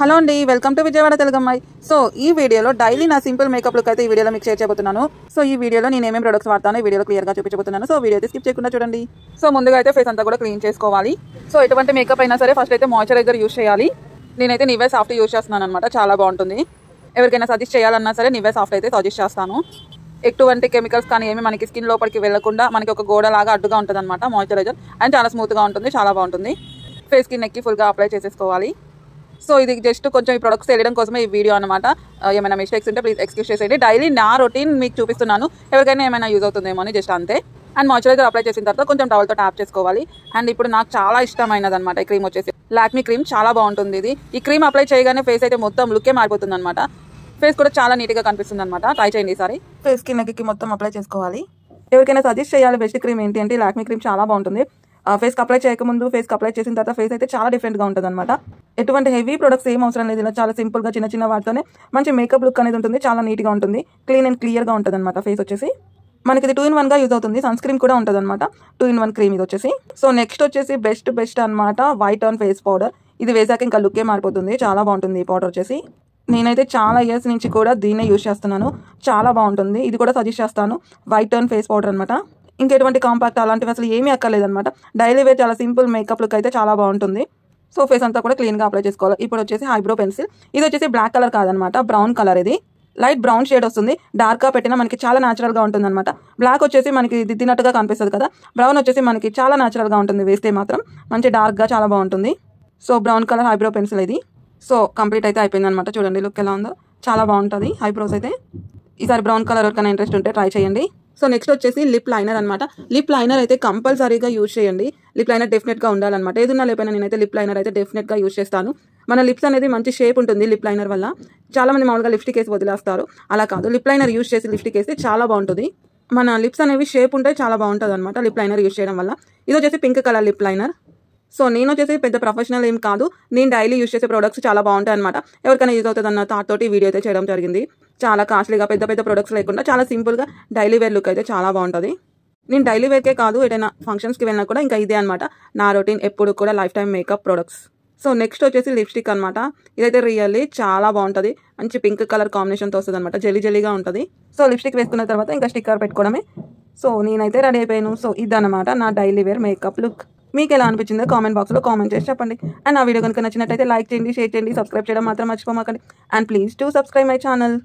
Hello అండి welcome to Vijayawada తెలుగమ్మాయి. So ఈ వీడియోలో డైలీ నా సింపుల్ మేకప్ లుక్ అయితే ఈ వీడియోలో మీకు షేర్ చేయబోతున్నాను. సో ఈ వీడియోలో నేను ఏమేమి ప్రొడక్ట్స్ వాడతాను ఈ వీడియోలో క్లియర్గా చూపించబోతున్నాను. సో వీడియో అయితే స్కిప్ చేయకుండా చూడండి. సో ముందుగా అయితే ఫేస్ అంతా కూడా క్లీన్ చేసుకోవాలి. సో ఎటువంటి మేకప్ అయినా సరే ఫస్ట్ అయితే మాయిశ్చరైజర్ యూస్ చేయాలి. నేనైతే నివే సాఫ్ట్ యూస్ చేస్తున్నాను అనమాట చాలా బాగుంటుంది. ఎవరికైనా సజెస్ట్ చేయాలన్నా సరే నివే సాఫ్ట్ అయితే సజెస్ట్ చేస్తాను. ఎటువంటి కెమికల్స్ కానీ ఏమి మనకి స్కిన్ లోపలికి వెళ్ళకుండా మనకి ఒక గోడ లాగా అడ్డుగా ఉంటుంది అనమాట మాయిశ్చరైజర్ అండ్ చాలా స్మూత్గా ఉంటుంది చాలా బాగుంటుంది. ఫేస్కి నెక్కి ఫుల్గా అప్లై చేసేసుకోవాలి. సో ఇది జస్ట్ కొంచెం ఈ ప్రొడక్ట్స్ తెలియడం కోసమే ఈ వీడియో అనమాట uh, ఏమైనా మిస్టేక్స్ ఉంటే ప్లీజ్ ఎక్స్క్యూజ్ చేసేయండి. డైలీ నా రొటీన్ మీకు చూపిస్తున్నాను. ఎవరికైనా ఏమైనా యూజ్ అవుతుందేమో అని జస్ట్ అంతే. అండ్ మాయిశ్చరైజర్ అప్లై చేసిన తర్వాత కొంచెం టవల్తో ట్యాప్ చేసుకోవాలి. అండ్ ఇప్పుడు నాకు చాలా ఇష్టమైనది అనమాట ఈ క్రీమ్ వచ్చేసి. లాక్మీ క్రీమ్ చాలా బాగుంటుంది ఇది. ఈ క్రీమ్ అప్లై చేయగానే ఫేస్ అయితే మొత్తం లుకే మారిపోతుంది అనమాట ఫేస్ కూడా చాలా నీట్గా కనిపిస్తుంది అనమాట ట్రై చేయండి ఈసారి. ఫేస్కి నెక్కి మొత్తం అప్లై చేసుకోవాలి. ఎవరికైనా సజెస్ట్ చేయాలి బెస్ట్ క్రీమ్ ఏంటి అంటే లాక్మీ క్రీమ్ చాలా బాగుంటుంది. ఫేస్కి అప్లై చేయకముందు ఫేస్కి అప్లై చేసిన తర్వాత ఫేస్ అయితే చాలా డిఫరెంట్గా ఉంటుంది అనమాట ఎటువంటి హెవీ ప్రొడక్ట్స్ ఏం అవసరం లేదు. ఇలా చాలా సింపుల్గా చిన్న చిన్న వాటితోనే మంచి మేకప్ లుక్ అనేది ఉంటుంది. చాలా నీట్గా ఉంటుంది. క్లీన్ అండ్ క్లియర్గా ఉంటుంది అనమాట ఫేస్ వచ్చేసి. మనకి ఇది టూ ఇన్ వన్గా యూజ్ అవుతుంది. సన్ స్క్రీన్ కూడా ఉంటుంది అనమాట టూ ఇన్ వన్ క్రీమ్ ఇది వచ్చేసి. సో నెక్స్ట్ వచ్చేసి బెస్ట్ బెస్ట్ అనమాట వైట్ ఆన్ ఫేస్ పౌడర్ ఇది వేసాక ఇంకా లుక్కే మారిపోతుంది. చాలా బాగుంటుంది ఈ పౌడర్ వచ్చేసి. నేనైతే చాలా ఇయర్స్ నుంచి కూడా దీన్నే యూజ్ చేస్తున్నాను. చాలా బాగుంటుంది. ఇది కూడా సజెస్ట్ చేస్తాను. వైట్ టర్న్ ఫేస్ పౌడర్ అనమాట ఇంకెటువంటి కాంపాక్ట్ అలాంటివి అసలు ఏమీ అక్కర్లేదనమాట డైలీ వేర్ చాలా సింపుల్ మేకప్ లుక్ అయితే చాలా బాగుంటుంది. సో ఫేస్ అంతా కూడా క్లీన్గా అప్లై చేసుకోవాలి. ఇప్పుడు వచ్చేసి ఐబ్రో పెన్సిల్ ఇది వచ్చేసి బ్లాక్ కలర్ కాదనమాట బ్రౌన్ కలర్ ఇది. లైట్ బ్రౌన్ షేడ్ వస్తుంది. డార్క్గా పెట్టినా మనకి చాలా న్యాచురల్గా ఉంటుంది అనమాట బ్లాక్ వచ్చేసి మనకి దిద్దినట్టుగా కనిపిస్తుంది కదా. బ్రౌన్ వచ్చేసి మనకి చాలా న్యాచురల్గా ఉంటుంది. వేస్తే మాత్రం మంచి డార్క్గా చాలా బాగుంటుంది. So brown colour eyebrow pencil ఇది. సో కంప్లీట్ అయితే అయిపోయింది అనమాట చూడండి లుక్ ఎలా ఉందో. చాలా బాగుంటుంది. ఐబ్రోస్ అయితే. ఈసారి బ్రౌన్ కలర్ ఎవరికైనా ఇంట్రెస్ట్ ఉంటే ట్రై చేయండి. సో నెక్స్ట్ వచ్చేసి లిప్ లైనర్ అనమాట లిప్ లైనర్ అయితే కంపల్సరీగా యూజ్ చేయండి. లిప్ లైనర్ డెఫినెట్గా ఉండాలన్నమాట. ఏదన్నా లేకపోయినా నేనైతే లిప్ లైనర్ అయితే డెఫినెట్గా యూజ్ చేస్తాను. మన లిప్స్ అనేది మంచి షేప్ ఉంటుంది లిప్ లైనర్ వల్ల. చాలామంది మామూలుగా లిప్స్టిక్ వేసి వదిలేస్తారు. అలా కాదు. లిప్ లైనర్ యూజ్ చేసి లిప్స్టిక్ వేస్తే చాలా బాగుంటుంది. మన లిప్స్ అనేవి షేప్ ఉంటే చాలా బాగుంటుంది అనమాట లిప్ లైనర్ యూజ్ చేయడం వల్ల. ఇది వచ్చేసి pink colour lip liner. So నేను వచ్చేసి పెద్ద ప్రొఫెషనల్ ఏం కాదు. నేను డైలీ యూస్ చేసే ప్రొడక్ట్స్ చాలా బాగుంటాయి అనమాట ఎవరికైనా యూజ్ అవుతుంది అన్న థాట్ తోటి వీడియో అయితే చేయడం జరిగింది. చాలా కాస్ట్లీగా పెద్ద పెద్ద ప్రొడక్ట్స్ లేకుండా చాలా సింపుల్గా డైలీ వేర్ లుక్ అయితే చాలా బాగుంటుంది. నేను డైలీ వేర్కే కాదు ఏదైనా ఫంక్షన్స్కి వెళ్ళినా కూడా ఇంకా ఇదే అనమాట నా రొటీన్ ఎప్పుడు కూడా lifetime makeup products so next వచ్చేసి లిప్స్టిక్ అనమాట ఇదైతే రియల్లీ చాలా బాగుంటుంది. మంచి పింక్ కలర్ కాంబినేషన్తో వస్తుంది అనమాట జల్లీ జల్లీగా ఉంటుంది. సో లిప్స్టిక్ వేసుకున్న తర్వాత ఇంకా స్టిక్కర్ పెట్టుకోవడమే. సో నేనైతే రెడీ అయిపోయాను. సో ఇదనమాట నా డైలీ వేర్ మేకప్ లుక్ మీకు ఎలా అనిపించిందో కామెంట్ బాక్స్లో కామెంట్ చేసి చెప్పండి. అండ్ నా వీడియో కనుక నచ్చినట్టయితే లైక్ చేయండి షేర్ చేయండి సబ్స్క్రైబ్ చేయడం మాత్రం మర్చిపోమాకండి. And please to subscribe my channel